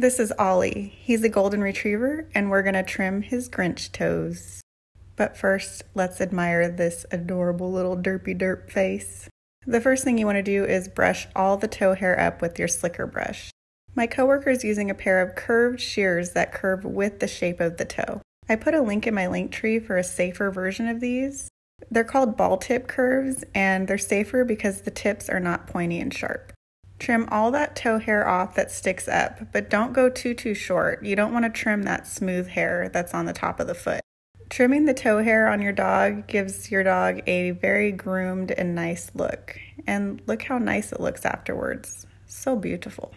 This is Ollie. He's a golden retriever, and we're gonna trim his Grinch toes. But first, let's admire this adorable little derpy derp face. The first thing you want to do is brush all the toe hair up with your slicker brush. My coworker is using a pair of curved shears that curve with the shape of the toe. I put a link in my Linktree for a safer version of these. They're called ball tip curves and they're safer because the tips are not pointy and sharp. Trim all that toe hair off that sticks up, but don't go too too short. You don't want to trim that smooth hair that's on the top of the foot. Trimming the toe hair on your dog gives your dog a very groomed and nice look. And look how nice it looks afterwards. So beautiful.